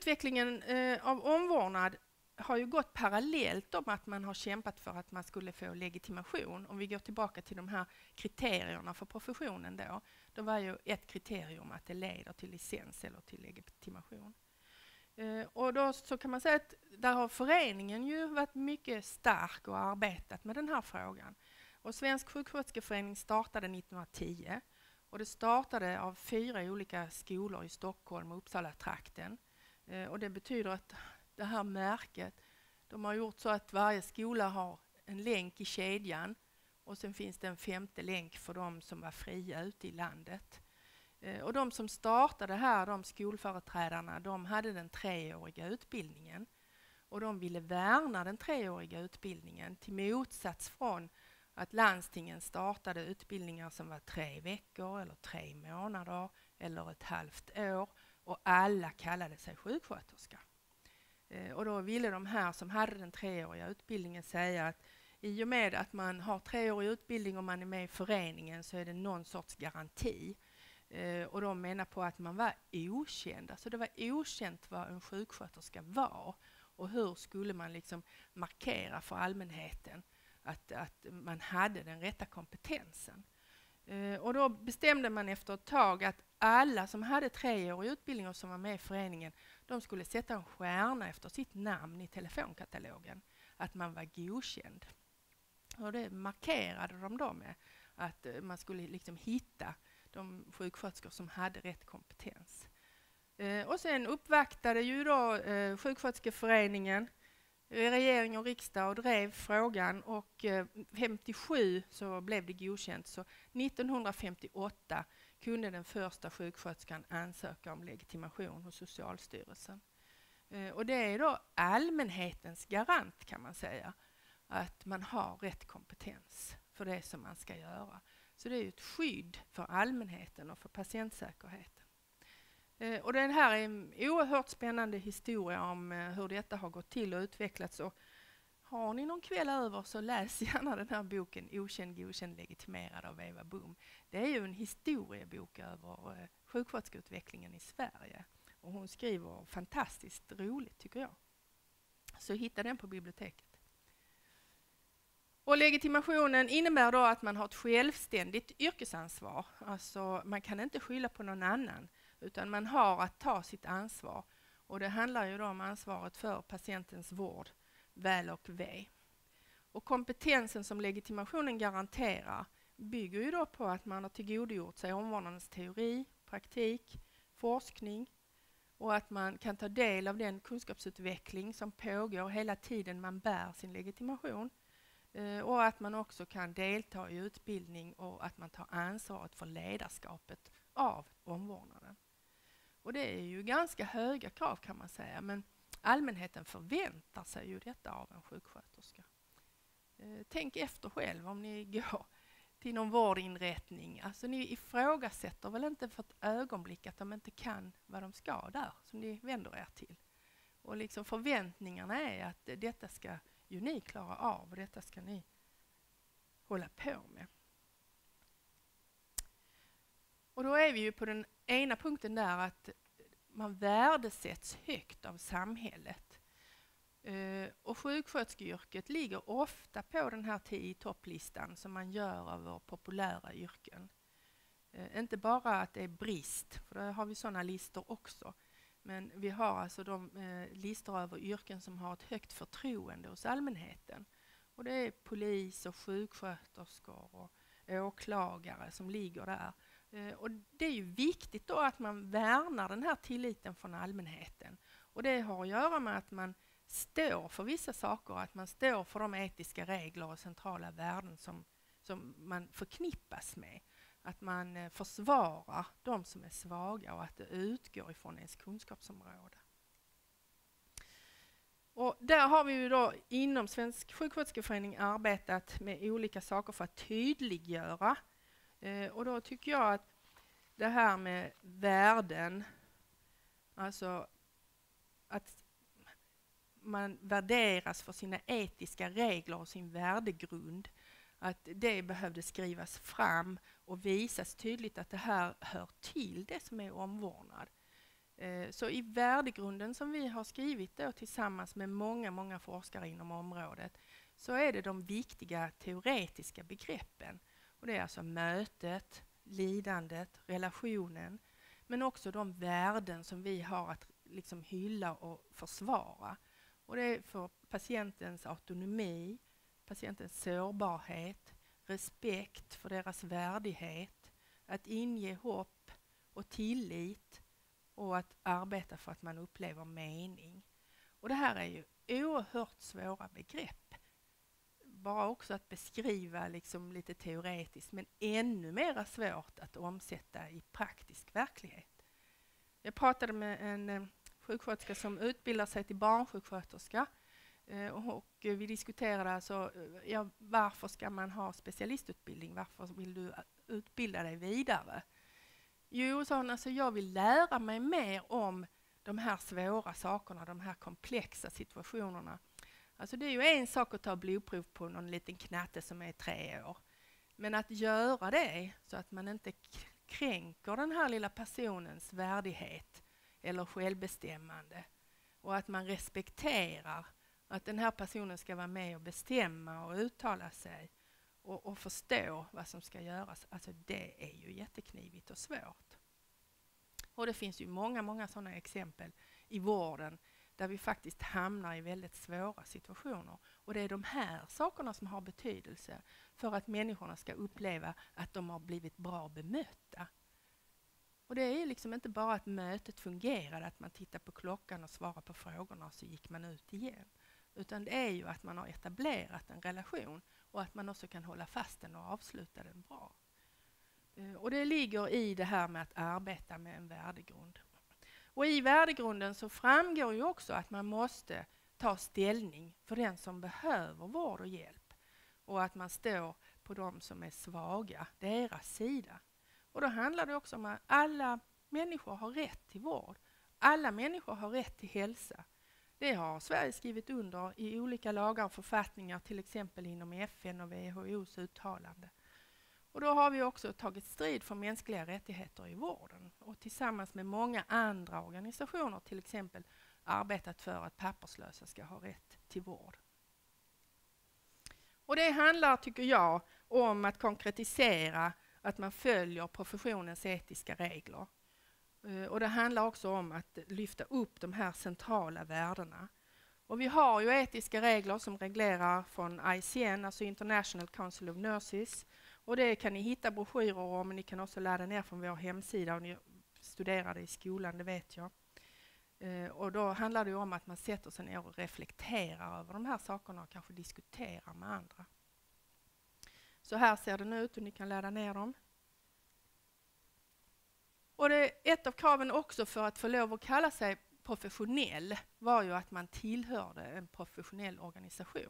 utvecklingen eh, av omvårdnad har ju gått parallellt om att man har kämpat för att man skulle få legitimation. Om vi går tillbaka till de här kriterierna för professionen då. Då var ju ett kriterium att det leder till licens eller till legitimation. Eh, och då så kan man säga att där har föreningen ju varit mycket stark och arbetat med den här frågan. Och Svensk sjuksköterskeförening startade 1910 och det startade av fyra olika skolor i Stockholm och Uppsala-trakten. Eh, och det betyder att det här märket, de har gjort så att varje skola har en länk i kedjan och sen finns det en femte länk för de som var fria ute i landet. Eh, och de som startade här, de skolföreträdarna, de hade den treåriga utbildningen. Och de ville värna den treåriga utbildningen till motsats från att landstingen startade utbildningar som var tre veckor eller tre månader eller ett halvt år och alla kallade sig sjuksköterska. Eh, och då ville de här som hade den treåriga utbildningen säga att i och med att man har treårig utbildning och man är med i föreningen så är det någon sorts garanti. Eh, och de menar på att man var okänd. Alltså det var okänt vad en sjuksköterska var. Och hur skulle man liksom markera för allmänheten att, att man hade den rätta kompetensen. Eh, och då bestämde man efter ett tag att alla som hade treårig utbildning och som var med i föreningen, de skulle sätta en stjärna efter sitt namn i telefonkatalogen, att man var godkänd. Och det markerade de då med att eh, man skulle liksom hitta de sjuksköterskor som hade rätt kompetens. Eh, och sen uppvaktade ju då eh, sjuksköterskeföreningen Eh, regering och riksdag och drev frågan och eh, 57 så blev det godkänt. Så 1958 kunde den första sjuksköterskan ansöka om legitimation hos Socialstyrelsen. Eh, och det är då allmänhetens garant kan man säga, att man har rätt kompetens för det som man ska göra. Så det är ett skydd för allmänheten och för patientsäkerheten. Eh, och det här är en oerhört spännande historia om eh, hur detta har gått till och utvecklats. Och har ni någon kväll över så läs gärna den här boken Okänd, godkänd, legitimerad av Eva Boom. Det är ju en historiebok över eh, sjuksköterskeutvecklingen i Sverige. Och hon skriver fantastiskt roligt tycker jag. Så hitta den på biblioteket. Och legitimationen innebär då att man har ett självständigt yrkesansvar. Alltså man kan inte skylla på någon annan utan man har att ta sitt ansvar. Och det handlar ju då om ansvaret för patientens vård, väl och ve. Och kompetensen som legitimationen garanterar bygger ju då på att man har tillgodogjort sig omvårdnadens teori, praktik, forskning och att man kan ta del av den kunskapsutveckling som pågår hela tiden man bär sin legitimation. Eh, och att man också kan delta i utbildning och att man tar ansvaret för ledarskapet av omvårdnaden. Och det är ju ganska höga krav kan man säga, men allmänheten förväntar sig ju detta av en sjuksköterska. Eh, tänk efter själv om ni går till någon vårdinrättning. Alltså ni ifrågasätter väl inte för ett ögonblick att de inte kan vad de ska där, som ni vänder er till. Och liksom förväntningarna är att detta ska ju ni klara av och detta ska ni hålla på med. Och då är vi ju på den ena punkten där att man värdesätts högt av samhället. Uh, och sjuksköterskeyrket ligger ofta på den här tio topplistan som man gör över populära yrken. Uh, inte bara att det är brist, för då har vi sådana listor också. Men vi har alltså de uh, listor över yrken som har ett högt förtroende hos allmänheten. Och det är polis och sjuksköterskor och åklagare som ligger där. Eh, och det är ju viktigt då att man värnar den här tilliten från allmänheten. Och det har att göra med att man står för vissa saker, att man står för de etiska regler och centrala värden som, som man förknippas med. Att man eh, försvarar de som är svaga och att det utgår ifrån ens kunskapsområde. Och där har vi ju då inom Svensk sjuksköterskeförening arbetat med olika saker för att tydliggöra Eh, och då tycker jag att det här med värden, alltså att man värderas för sina etiska regler och sin värdegrund, att det behövde skrivas fram och visas tydligt att det här hör till det som är omvårdnad. Eh, så i värdegrunden som vi har skrivit då tillsammans med många, många forskare inom området så är det de viktiga teoretiska begreppen. Och det är alltså mötet, lidandet, relationen men också de värden som vi har att liksom hylla och försvara. Och det är för patientens autonomi, patientens sårbarhet, respekt för deras värdighet, att inge hopp och tillit och att arbeta för att man upplever mening. Och det här är ju oerhört svåra begrepp. Bara också att beskriva liksom lite teoretiskt men ännu mer svårt att omsätta i praktisk verklighet. Jag pratade med en eh, sjuksköterska som utbildar sig till barnsjuksköterska eh, och vi diskuterade alltså, eh, ja, varför ska man ha specialistutbildning? Varför vill du eh, utbilda dig vidare? Jo, sa hon, alltså jag vill lära mig mer om de här svåra sakerna, de här komplexa situationerna. Alltså det är ju en sak att ta blodprov på någon liten knatte som är tre år. Men att göra det så att man inte kränker den här lilla personens värdighet eller självbestämmande och att man respekterar att den här personen ska vara med och bestämma och uttala sig och, och förstå vad som ska göras. Alltså det är ju jätteknivigt och svårt. Och det finns ju många, många sådana exempel i vården där vi faktiskt hamnar i väldigt svåra situationer. Och det är de här sakerna som har betydelse för att människorna ska uppleva att de har blivit bra bemötta. Och det är liksom inte bara att mötet fungerade, att man tittar på klockan och svarar på frågorna och så gick man ut igen. Utan det är ju att man har etablerat en relation och att man också kan hålla fast den och avsluta den bra. Eh, och det ligger i det här med att arbeta med en värdegrund. Och i värdegrunden så framgår ju också att man måste ta ställning för den som behöver vård och hjälp. Och att man står på de som är svaga, deras sida. Och då handlar det också om att alla människor har rätt till vård. Alla människor har rätt till hälsa. Det har Sverige skrivit under i olika lagar och författningar, till exempel inom FN och WHOs uttalande. Och då har vi också tagit strid för mänskliga rättigheter i vården och tillsammans med många andra organisationer till exempel arbetat för att papperslösa ska ha rätt till vård. Och det handlar, tycker jag, om att konkretisera att man följer professionens etiska regler. Eh, och det handlar också om att lyfta upp de här centrala värdena. Och vi har ju etiska regler som reglerar från ICN, alltså International Council of Nurses. Och det kan ni hitta broschyrer om, men ni kan också ladda ner från vår hemsida och ni studerar det i skolan, det vet jag. Eh, och då handlar det om att man sätter sig ner och reflekterar över de här sakerna och kanske diskuterar med andra. Så här ser den ut och ni kan ladda ner dem. Och det, ett av kraven också för att få lov att kalla sig professionell var ju att man tillhörde en professionell organisation.